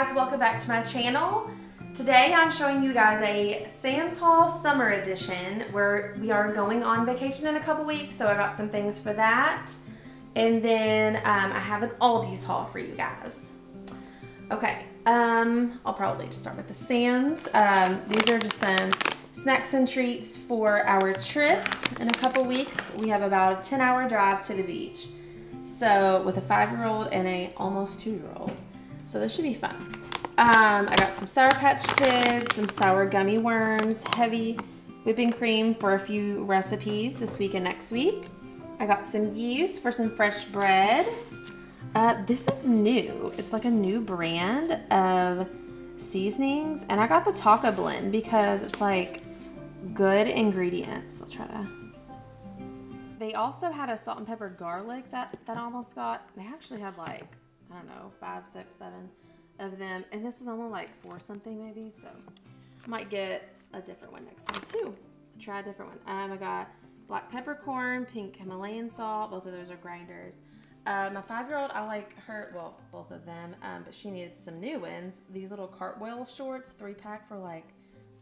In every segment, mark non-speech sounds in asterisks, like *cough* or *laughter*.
guys, welcome back to my channel. Today I'm showing you guys a Sam's Haul Summer Edition where we are going on vacation in a couple weeks, so I got some things for that. And then um, I have an Aldi's haul for you guys. Okay, um, I'll probably just start with the Sam's. Um, these are just some snacks and treats for our trip in a couple weeks. We have about a 10 hour drive to the beach. So with a five year old and a almost two year old. So this should be fun. Um, I got some Sour Patch Kids, some sour gummy worms, heavy whipping cream for a few recipes this week and next week. I got some yeast for some fresh bread. Uh, this is new. It's like a new brand of seasonings. And I got the Taco Blend because it's like good ingredients. I'll try to. They also had a salt and pepper garlic that, that almost got. They actually had like I don't know, five, six, seven of them. And this is only like four something maybe. So I might get a different one next time too. Try a different one. Um, I got black peppercorn, pink Himalayan salt. Both of those are grinders. Uh, my five-year-old, I like her, well, both of them, um, but she needed some new ones. These little cartwheel shorts, three pack for like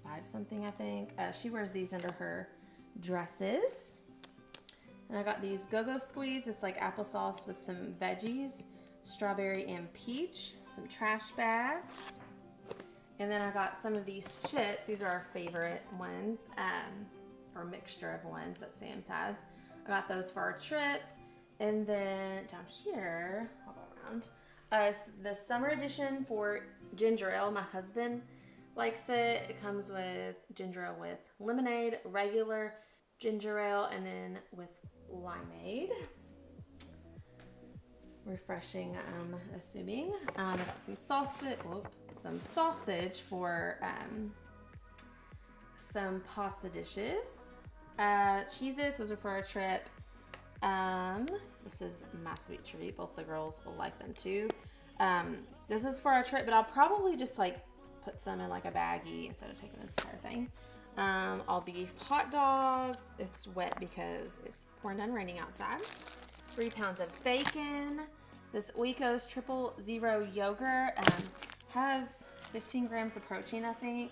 five something, I think. Uh, she wears these under her dresses. And I got these Go-Go Squeeze. It's like applesauce with some veggies strawberry and peach, some trash bags. And then I got some of these chips. These are our favorite ones, um, or mixture of ones that Sam's has. I got those for our trip. And then down here, I'll go around, uh, the summer edition for ginger ale. My husband likes it. It comes with ginger ale with lemonade, regular ginger ale, and then with limeade refreshing, I'm assuming. Um, I got some sausage, whoops, some sausage for um, some pasta dishes. Uh, Cheez-Its, those are for our trip. Um, this is my sweet treat. Both the girls will like them too. Um, this is for our trip, but I'll probably just like put some in like a baggie instead of taking this entire thing. Um, all beef hot dogs. It's wet because it's pouring down raining outside three pounds of bacon. This Oikos Triple Zero Yogurt um, has 15 grams of protein, I think.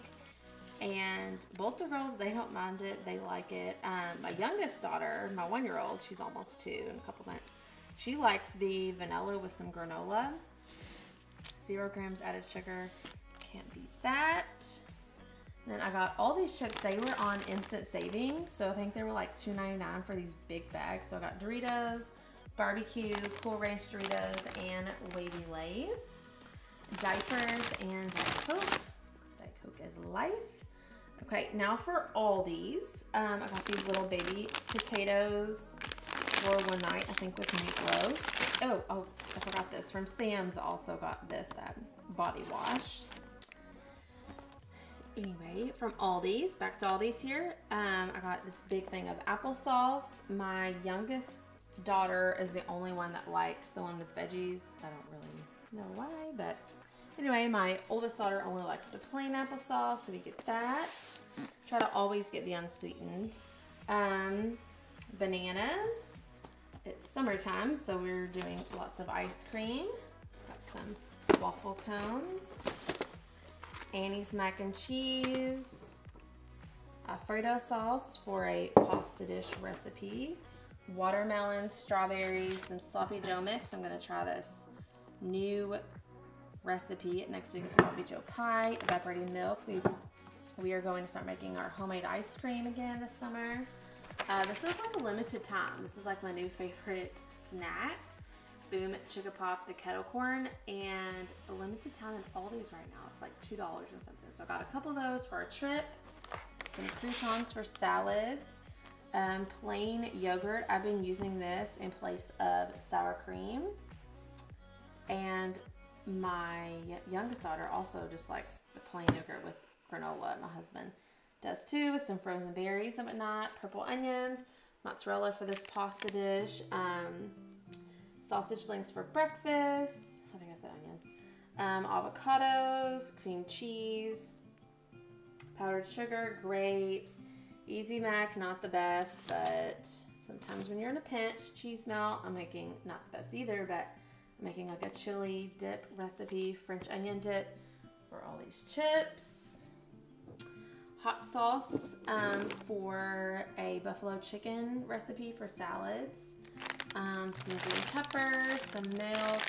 And both the girls, they don't mind it. They like it. Um, my youngest daughter, my one-year-old, she's almost two in a couple months. She likes the vanilla with some granola. Zero grams added sugar. Can't beat that. Then I got all these chips. They were on instant savings. So I think they were like $2.99 for these big bags. So I got Doritos, barbecue, Cool Ranch Doritos, and Wavy Lays. Diapers and Diet Coke. Diet Coke is life. Okay, now for Aldi's. Um, I got these little baby potatoes for one night, I think with meatloaf. Oh, oh, I forgot this. From Sam's also got this um, body wash. Anyway, from Aldi's, back to Aldi's here. Um, I got this big thing of applesauce. My youngest daughter is the only one that likes the one with veggies. I don't really know why, but anyway, my oldest daughter only likes the plain applesauce, so we get that. Try to always get the unsweetened. Um, bananas. It's summertime, so we're doing lots of ice cream. Got some waffle cones. Annie's mac and cheese. Alfredo sauce for a pasta dish recipe watermelon, strawberries, some sloppy joe mix. I'm gonna try this new recipe next week of sloppy joe pie, evaporated milk. We, we are going to start making our homemade ice cream again this summer. Uh, this is like a limited time. This is like my new favorite snack. Boom Chicka Pop, the kettle corn, and a limited time in Aldi's right now. It's like $2 and something. So I got a couple of those for a trip. Some croutons for salads um, plain yogurt. I've been using this in place of sour cream. And my youngest daughter also just likes the plain yogurt with granola. My husband does too with some frozen berries and whatnot. Purple onions, mozzarella for this pasta dish. Um, sausage links for breakfast. I think I said onions. Um, avocados, cream cheese, powdered sugar, grapes, Easy Mac, not the best, but sometimes when you're in a pinch, cheese melt, I'm making, not the best either, but I'm making like a chili dip recipe, French onion dip, for all these chips. Hot sauce um, for a buffalo chicken recipe for salads. Um, some green peppers, some milk.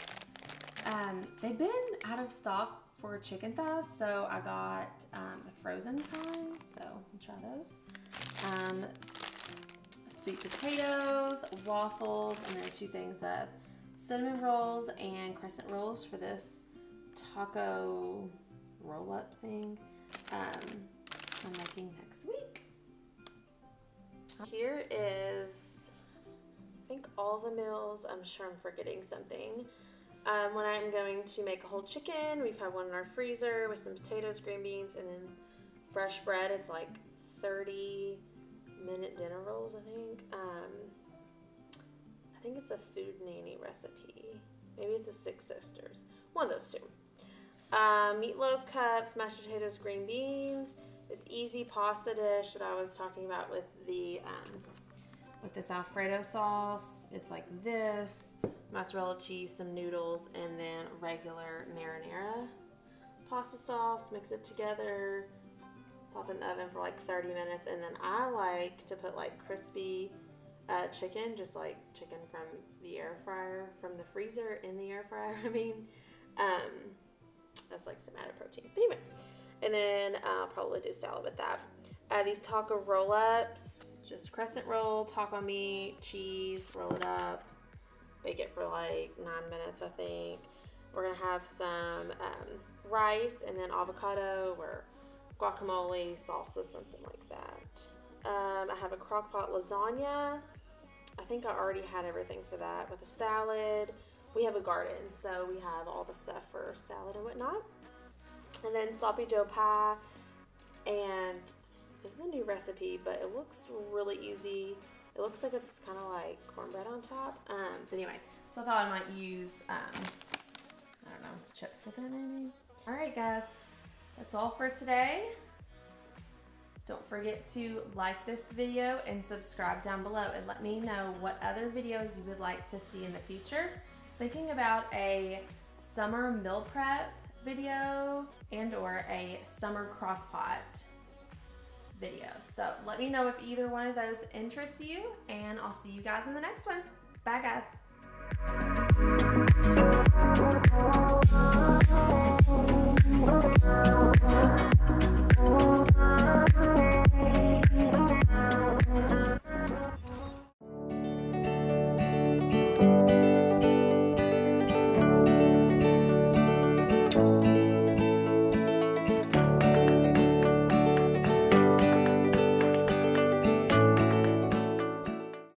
Um, they've been out of stock for chicken thighs, so I got um, the frozen kind. So we'll try those. Um, sweet potatoes, waffles, and then two things of cinnamon rolls and crescent rolls for this taco roll up thing um, I'm making next week. Here is, I think all the meals, I'm sure I'm forgetting something. Um, when I'm going to make a whole chicken, we've had one in our freezer with some potatoes, green beans, and then fresh bread. It's like 30 minute dinner rolls, I think. Um, I think it's a food nanny recipe. Maybe it's a Six Sisters. One of those two. Uh, meatloaf cups, mashed potatoes, green beans. This easy pasta dish that I was talking about with the um, with this Alfredo sauce. It's like this, mozzarella cheese, some noodles, and then regular marinara pasta sauce. Mix it together, pop in the oven for like 30 minutes, and then I like to put like crispy uh, chicken, just like chicken from the air fryer, from the freezer in the air fryer. *laughs* I mean, um, that's like some added protein. But anyway, and then I'll probably do salad with that. Uh, these taco roll ups, just crescent roll, taco meat, cheese, roll it up, bake it for like nine minutes, I think. We're gonna have some um, rice and then avocado or guacamole, salsa, something like that. Um, I have a crock pot lasagna. I think I already had everything for that with a salad. We have a garden, so we have all the stuff for salad and whatnot. And then sloppy joe pie. And this is a new recipe, but it looks really easy. It looks like it's kind of like cornbread on top. Um, but anyway, so I thought I might use, um, I don't know, chips with it maybe. All right, guys, that's all for today. Don't forget to like this video and subscribe down below and let me know what other videos you would like to see in the future. Thinking about a summer meal prep video and or a summer crock pot video. So let me know if either one of those interests you and I'll see you guys in the next one. Bye guys.